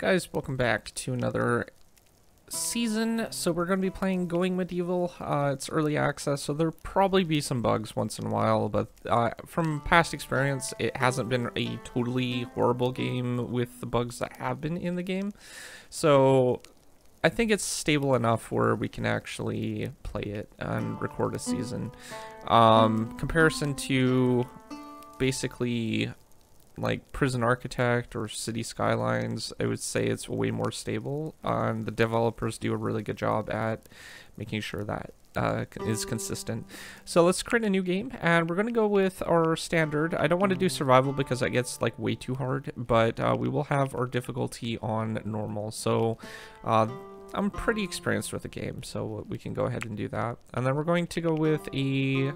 guys, welcome back to another season. So we're going to be playing Going Medieval. Uh, it's early access, so there'll probably be some bugs once in a while, but uh, from past experience, it hasn't been a totally horrible game with the bugs that have been in the game. So I think it's stable enough where we can actually play it and record a season. Um, comparison to basically like Prison Architect or City Skylines, I would say it's way more stable. Um, the developers do a really good job at making sure that uh, is consistent. So let's create a new game, and we're going to go with our standard. I don't want to do survival because that gets like way too hard, but uh, we will have our difficulty on normal. So uh, I'm pretty experienced with the game, so we can go ahead and do that. And then we're going to go with a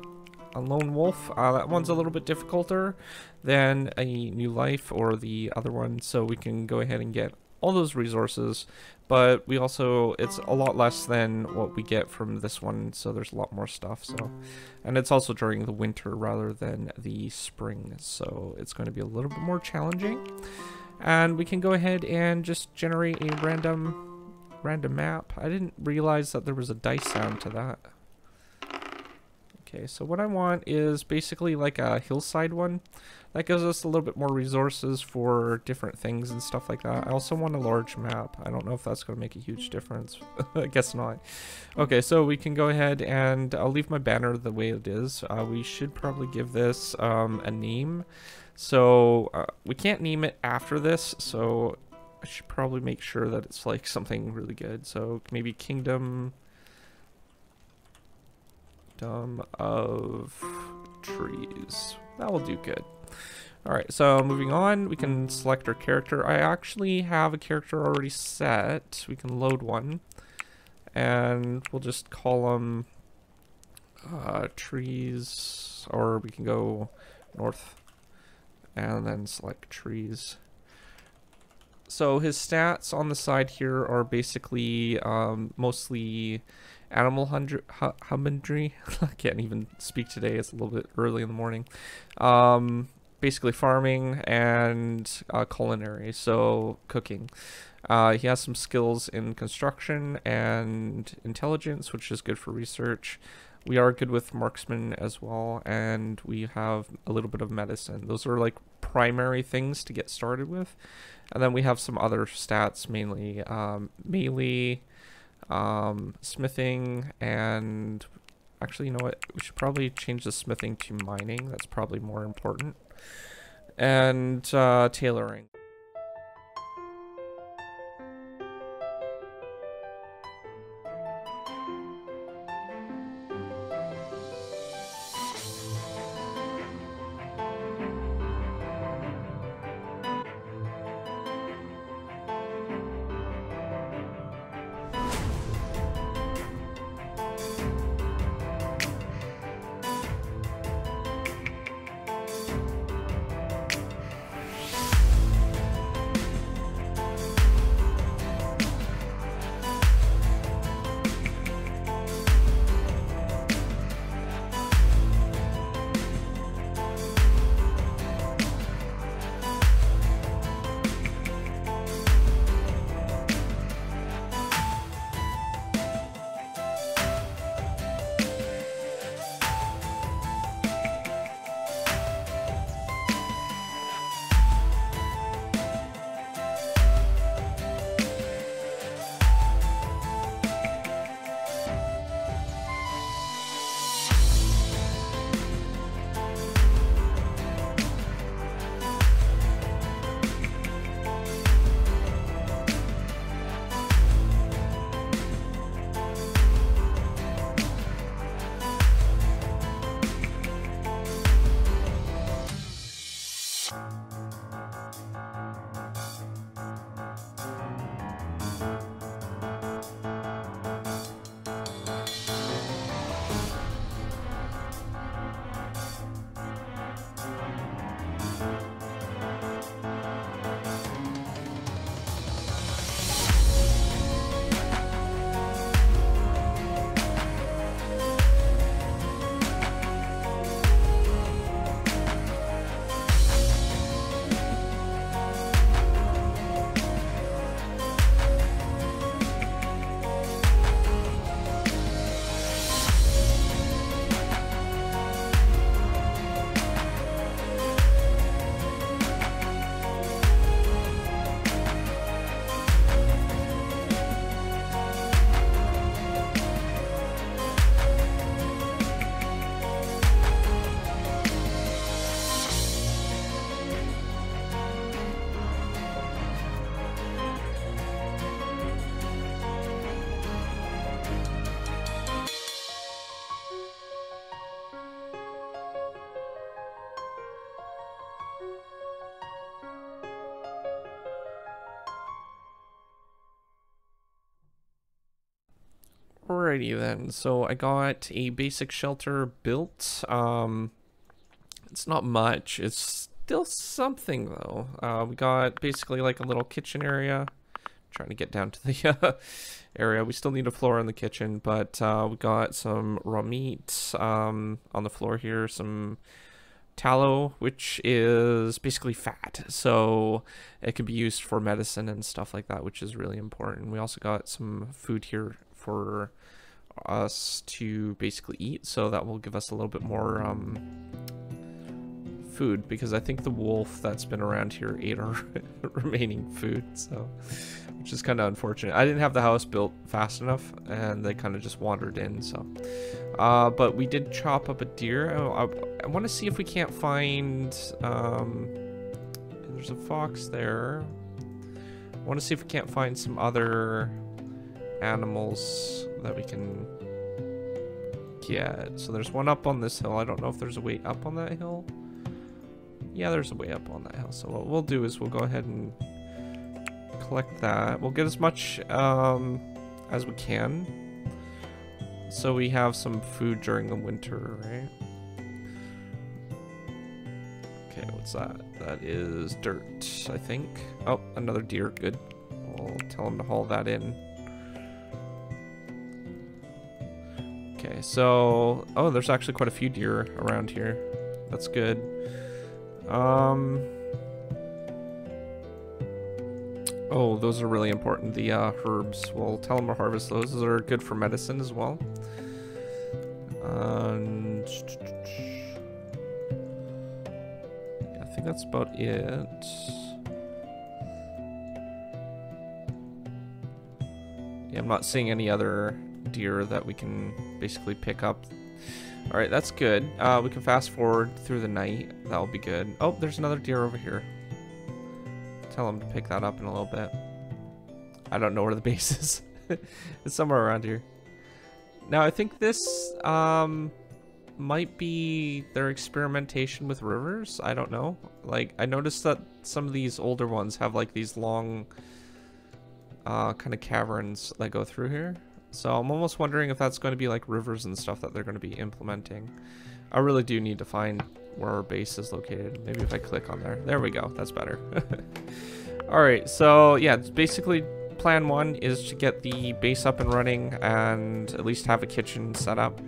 a lone wolf. Uh, that one's a little bit difficulter than a new life or the other one, so we can go ahead and get all those resources, but we also, it's a lot less than what we get from this one, so there's a lot more stuff, so, and it's also during the winter rather than the spring, so it's going to be a little bit more challenging, and we can go ahead and just generate a random, random map. I didn't realize that there was a dice sound to that. Okay, so what I want is basically like a hillside one. That gives us a little bit more resources for different things and stuff like that. I also want a large map. I don't know if that's going to make a huge difference. I guess not. Okay, so we can go ahead and I'll leave my banner the way it is. Uh, we should probably give this um, a name. So uh, we can't name it after this, so I should probably make sure that it's like something really good. So maybe Kingdom Of Trees. That will do good. Alright, so moving on, we can select our character. I actually have a character already set. We can load one. And we'll just call him uh, trees, or we can go north and then select trees. So his stats on the side here are basically um, mostly animal husbandry. I can't even speak today. It's a little bit early in the morning. Um, basically farming and uh, culinary, so cooking. Uh, he has some skills in construction and intelligence, which is good for research. We are good with marksman as well, and we have a little bit of medicine. Those are like primary things to get started with. And then we have some other stats, mainly um, melee, um, smithing, and actually, you know what? We should probably change the smithing to mining. That's probably more important. And uh, tailoring. Alrighty then. So I got a basic shelter built. Um, it's not much. It's still something though. Uh, we got basically like a little kitchen area. trying to get down to the uh, area. We still need a floor in the kitchen, but uh, we got some raw meat um, on the floor here. Some tallow, which is basically fat. So it can be used for medicine and stuff like that, which is really important. We also got some food here for us to basically eat. So that will give us a little bit more um, food because I think the wolf that's been around here ate our remaining food. So which is kind of unfortunate. I didn't have the house built fast enough and they kind of just wandered in. So, uh, but we did chop up a deer. Oh, I, I want to see if we can't find, um, there's a fox there. I want to see if we can't find some other animals that we can get. So there's one up on this hill. I don't know if there's a way up on that hill. Yeah, there's a way up on that hill. So what we'll do is we'll go ahead and collect that. We'll get as much um, as we can. So we have some food during the winter, right? Okay, what's that? That is dirt, I think. Oh, another deer. Good. We'll tell him to haul that in. Okay, so... Oh, there's actually quite a few deer around here. That's good. Um... Oh, those are really important. The uh, herbs. We'll tell them to harvest those. Those are good for medicine as well. And... I think that's about it. Yeah, I'm not seeing any other deer that we can basically pick up. Alright, that's good. Uh, we can fast forward through the night. That'll be good. Oh, there's another deer over here. Tell him to pick that up in a little bit. I don't know where the base is. it's somewhere around here. Now, I think this um, might be their experimentation with rivers. I don't know. Like, I noticed that some of these older ones have, like, these long uh, kind of caverns that go through here. So I'm almost wondering if that's going to be, like, rivers and stuff that they're going to be implementing. I really do need to find where our base is located. Maybe if I click on there. There we go. That's better. Alright, so yeah, basically plan one is to get the base up and running and at least have a kitchen set up.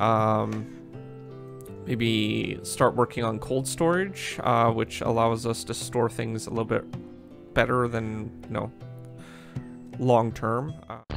Um, maybe start working on cold storage, uh, which allows us to store things a little bit better than, you know, long term. Uh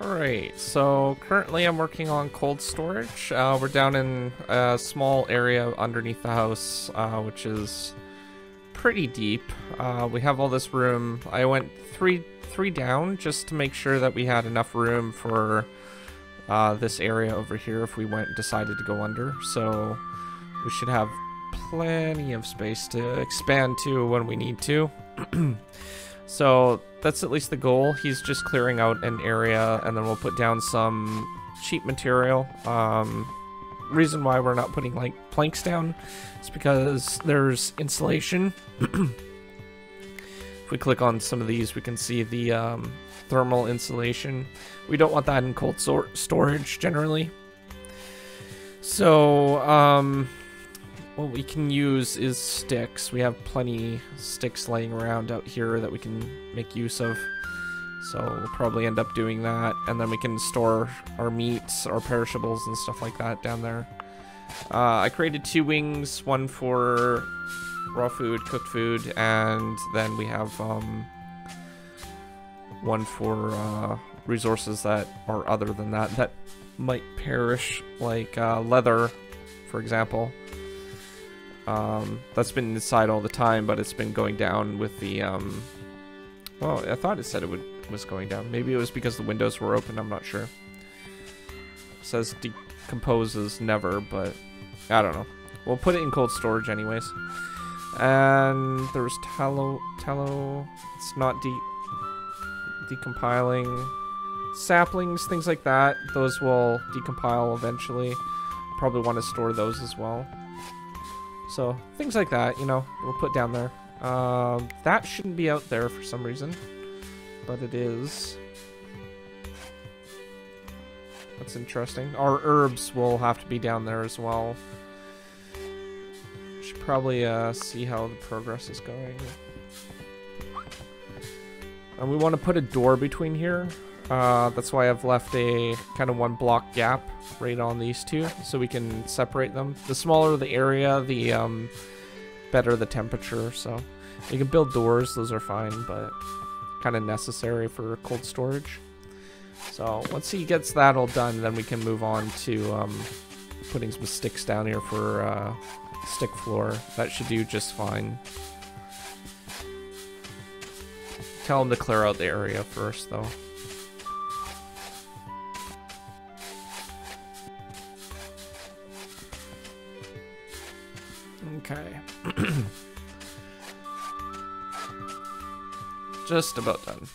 Alright, so currently I'm working on cold storage. Uh, we're down in a small area underneath the house, uh, which is pretty deep. Uh, we have all this room. I went three three down just to make sure that we had enough room for uh, this area over here if we went decided to go under. So we should have plenty of space to expand to when we need to. so that's at least the goal. He's just clearing out an area and then we'll put down some cheap material. Um, reason why we're not putting like planks down is because there's insulation. if we click on some of these, we can see the um, thermal insulation. We don't want that in cold storage generally. So, um, what we can use is sticks. We have plenty sticks laying around out here that we can make use of. So we'll probably end up doing that, and then we can store our meats, our perishables, and stuff like that down there. Uh, I created two wings, one for raw food, cooked food, and then we have um, one for uh, resources that are other than that, that might perish, like uh, leather, for example. Um, that's been inside all the time, but it's been going down with the, um, well, I thought it said it would was going down. Maybe it was because the windows were open, I'm not sure. It says decomposes never, but I don't know. We'll put it in cold storage anyways. And there was tallow, tallow, it's not de decompiling. Saplings, things like that, those will decompile eventually. Probably want to store those as well. So, things like that, you know, we'll put down there. Um, that shouldn't be out there for some reason, but it is. That's interesting. Our herbs will have to be down there as well. Should probably uh, see how the progress is going. And we want to put a door between here. Uh, that's why I've left a kind of one block gap right on these two so we can separate them. The smaller the area, the um, better the temperature. So you can build doors, those are fine, but kind of necessary for cold storage. So once he gets that all done, then we can move on to um, putting some sticks down here for uh, stick floor. That should do just fine. Tell him to clear out the area first, though. Okay. Just about done.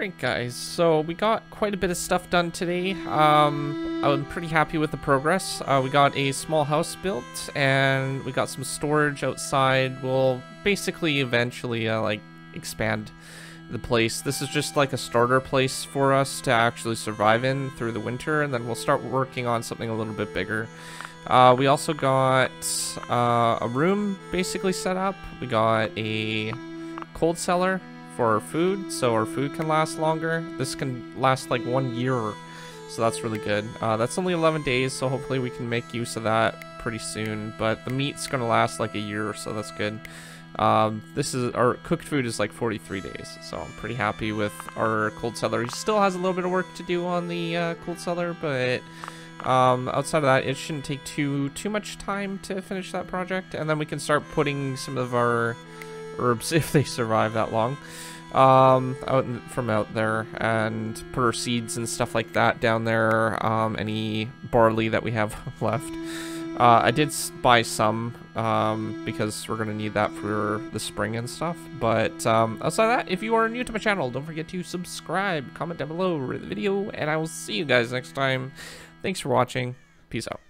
Alright guys, so we got quite a bit of stuff done today. Um, I'm pretty happy with the progress. Uh, we got a small house built, and we got some storage outside. We'll basically eventually uh, like expand the place. This is just like a starter place for us to actually survive in through the winter, and then we'll start working on something a little bit bigger. Uh, we also got uh, a room basically set up. We got a cold cellar for our food, so our food can last longer. This can last like one year, so that's really good. Uh, that's only 11 days, so hopefully we can make use of that pretty soon. But the meat's gonna last like a year, so that's good. Um, this is our cooked food is like 43 days, so I'm pretty happy with our cold cellar. He still has a little bit of work to do on the uh, cold cellar, but um, outside of that, it shouldn't take too too much time to finish that project, and then we can start putting some of our herbs if they survive that long um, out in, from out there and put our seeds and stuff like that down there. Um, any barley that we have left. Uh, I did buy some um, because we're going to need that for the spring and stuff. But um, outside that, if you are new to my channel, don't forget to subscribe, comment down below, rate the video, and I will see you guys next time. Thanks for watching. Peace out.